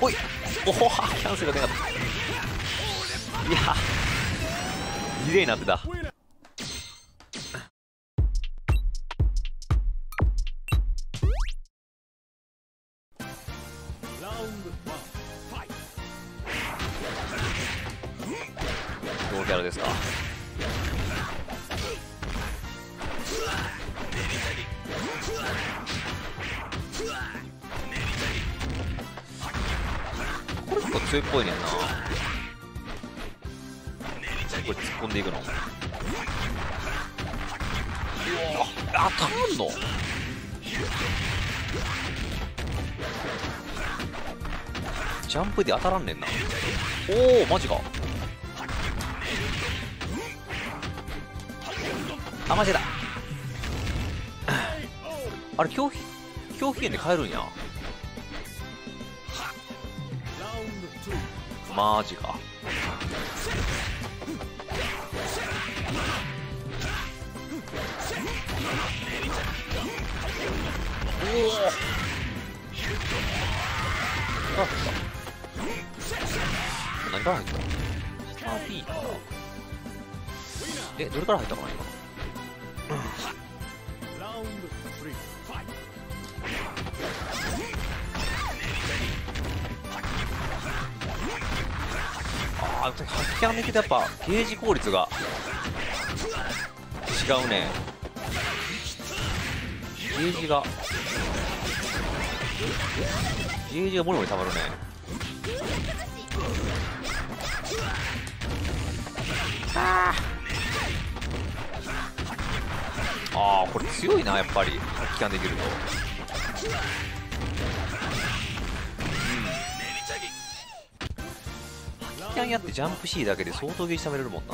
ほい。おおキャンセルが出なかった。いや。リレーになってた。どうキャラですか？構強いっぽいねんな。これ突っ込んでいくの。うわ当たんの？ジャンプで当たらんねんな。おおマジか。あマジだあれ恐怖恐怖期限で帰るんや。マジかおおあ何から入ったスター P かえどれから入ったかな今？ラウンド。古いなああ発見できてやっぱゲージ効率が。違うね。ゲージが。ゲージがもりもりたまるね。ああこれ強いなやっぱり。発揮できると。キャンやってジャンプ C だけで相当ゲージ貯めれるもんな。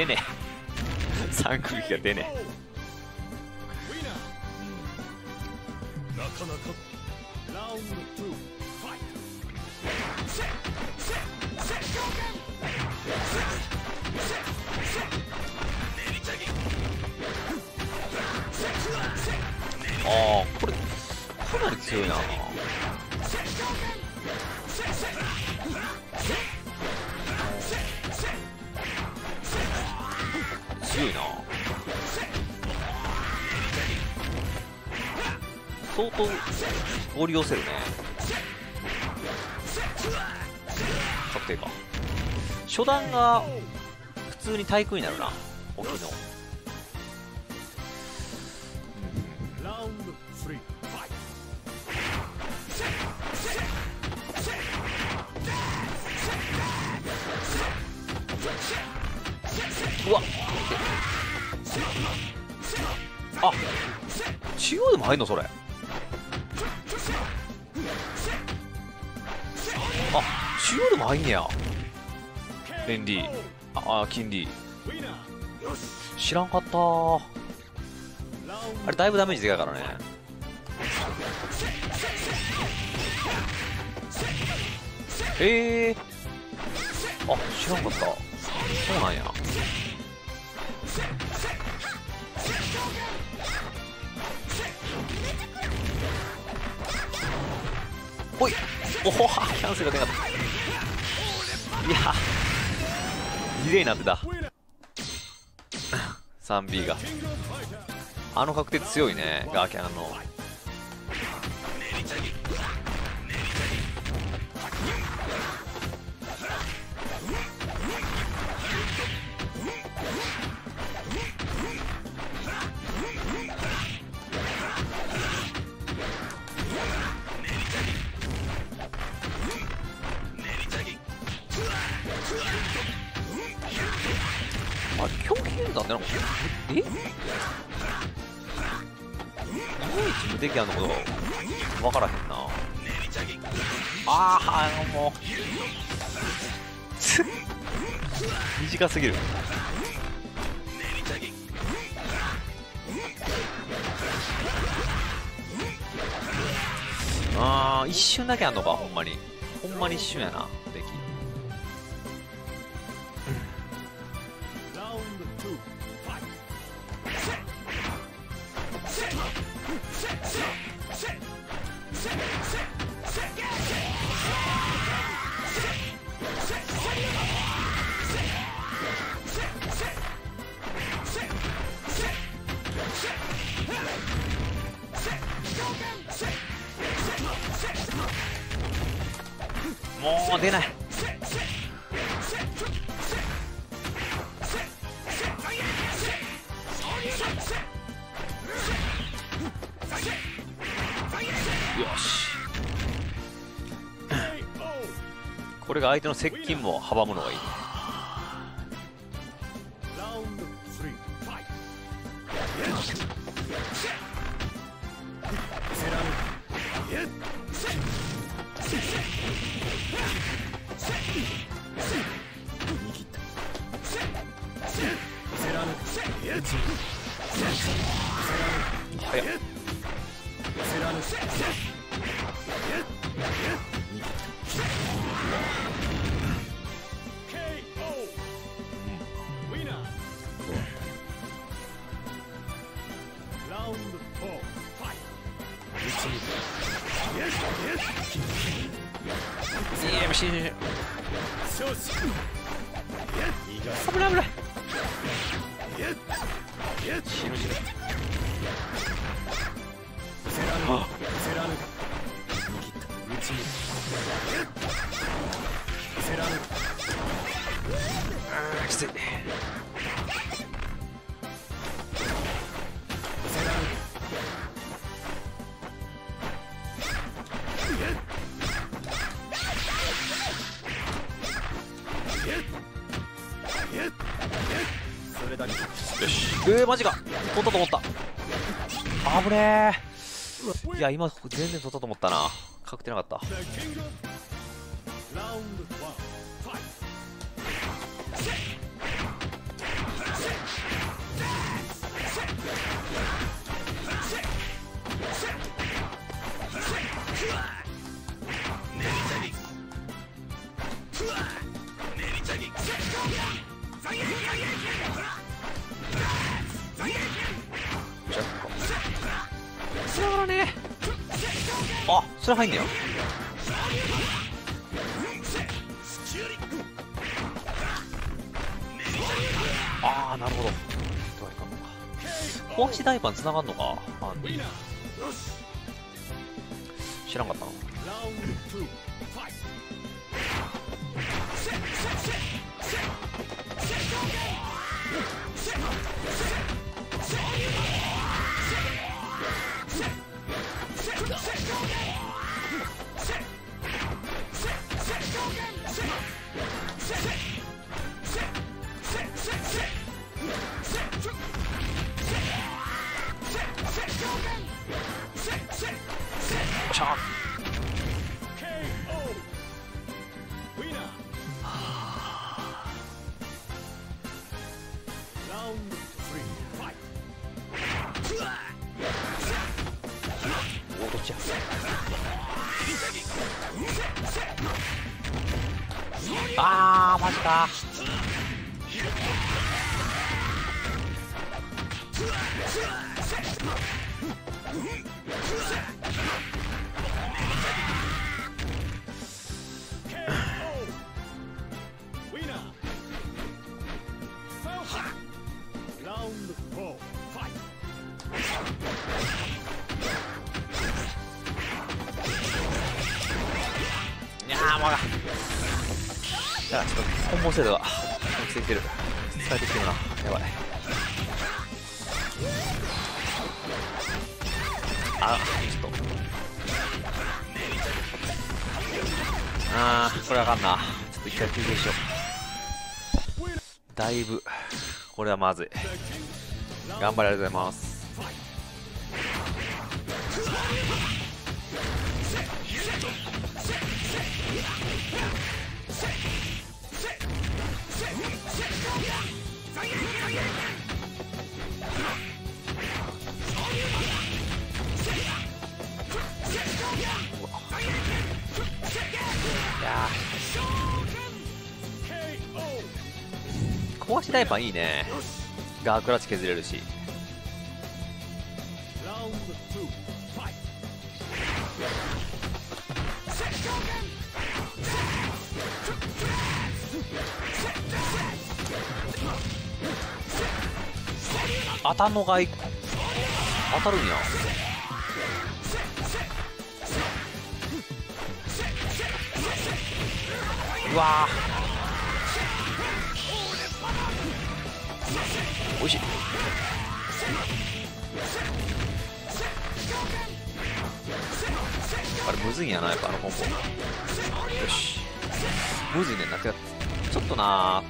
出ねえ。三空気が出ねなかなかラウンド2ファイえ。ああこれかなり強いな。強いな相当放り寄せるね。確定か。初段が普通に対空になるな。沖のうわ。あ中央でも入んのそれ。あ中央でも入んねや。レンディああキンディ知らんかった。あれだいぶダメージでかいからね。ええー、あ知らんかった。そうなんや。ほい。おおキャンセルが出なかった。いや。リレーになってた 3B が。あの確定強いねガーキャンの。なんだなえ唯一無敵やんのこと分からへんな。ああのもう。短すぎる。あー一瞬だけあんのか？ほんまに。ほんまに一瞬やな。もう出ない。し.これが相手の接近も阻むのがいい.早っ危ない危ない。よし。えー、マジか。取ったと思った。あぶねーいや今全然取ったと思ったな。確定なかった。The king あそれ入んねよああなるほど。どうやったのか？小足ダイバーつながんのか知らんかったな。あーマジか。やちょっとコンボ精度が落ちてきてる。伝えてきてるな。やばい。あちょっと。あーこれあかんな。ちょっと一回休憩しよう。だいぶこれはまずい。頑張りありがとうございます。ー壊しダイパンいいね。ガークラッチ削れるし。当たんのがい？当たるんや。うわおいしい。あれむずいんやなやっぱあのコンボ。よし。むずいねんなてかちょっとな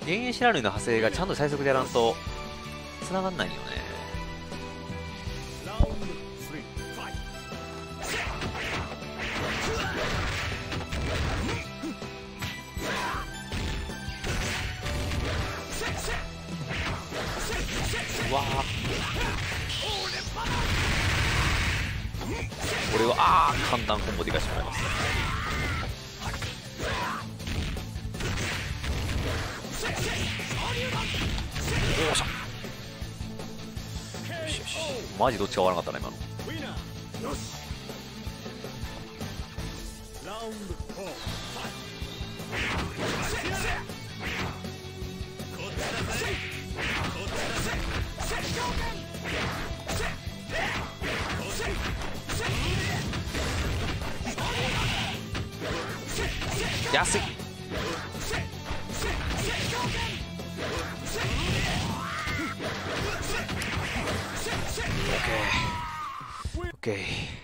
幻影知らぬの派生がちゃんと最速でやらんと繋がんないよね。簡単コンボでいかしてもらいますよっしゃよしよしマジどっちかわからなかったな今の。よしオッケー